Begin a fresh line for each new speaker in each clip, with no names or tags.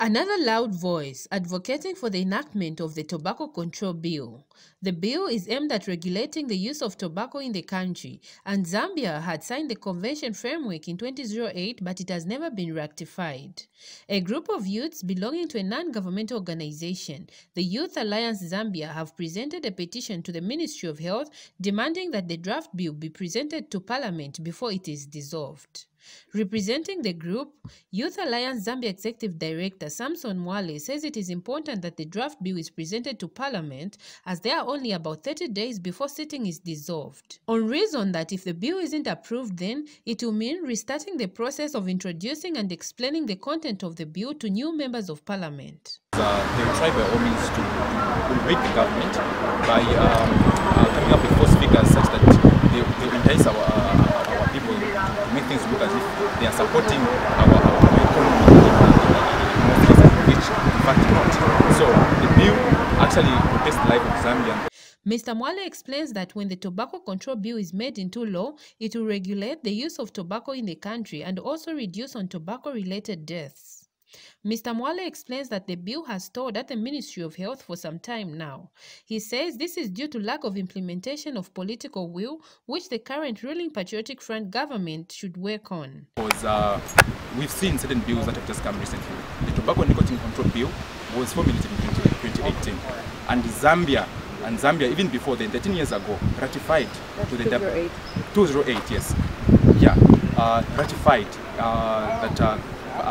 Another loud voice advocating for the enactment of the Tobacco Control Bill. The bill is aimed at regulating the use of tobacco in the country, and Zambia had signed the convention framework in 2008, but it has never been ratified. A group of youths belonging to a non-governmental organization, the Youth Alliance Zambia, have presented a petition to the Ministry of Health demanding that the draft bill be presented to Parliament before it is dissolved. Representing the group, Youth Alliance Zambia Executive Director Samson Mwale says it is important that the draft bill is presented to Parliament as there are only about 30 days before sitting is dissolved. On reason that if the bill isn't approved then, it will mean restarting the process of introducing and explaining the content of the bill to new members of Parliament.
Uh, they will try by all means to, to the government by um, uh, coming up with they are supporting our, our economy which in fact not. So the bill actually protects the life of Zambians.
Mr. Mwale explains that when the Tobacco Control Bill is made into law, it will regulate the use of tobacco in the country and also reduce on tobacco-related deaths. Mr. Mwale explains that the bill has stalled at the Ministry of Health for some time now. He says this is due to lack of implementation of political will, which the current ruling Patriotic Front government should work on.
Because uh, we've seen certain bills that have just come recently. The Tobacco and Nicotine Control Bill was formulated in 2018, and Zambia and Zambia, even before then, 13 years ago, ratified
That's
to the
208.
208, yes, yeah, uh, ratified uh, that uh,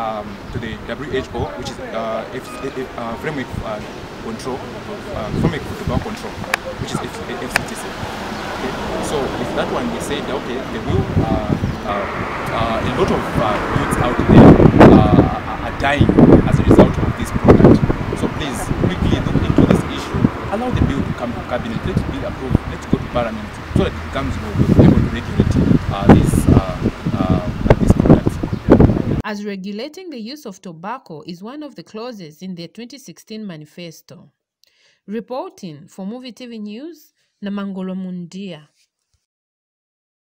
um, to the WHO, which is uh, F, F, uh, framework uh, control, uh, framework for control, which is FCTC. Okay, so with that one, we said okay, they will. Uh, uh, uh, a lot of uh, youths out there are dying as a result of this product. So please quickly look into this issue. Allow the bill to come to cabinet. Let it be approved. Let's go to parliament so that it becomes able to regulate this,
As regulating the use of tobacco is one of the clauses in their 2016 manifesto. Reporting for Movie TV News, Namangolo Mundia.